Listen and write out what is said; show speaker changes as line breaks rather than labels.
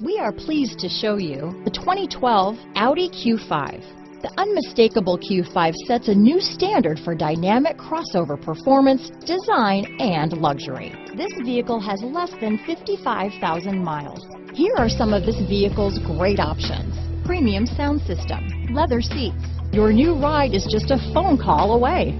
We are pleased to show you the 2012 Audi Q5. The unmistakable Q5 sets a new standard for dynamic crossover performance, design, and luxury. This vehicle has less than 55,000 miles. Here are some of this vehicle's great options. Premium sound system, leather seats. Your new ride is just a phone call away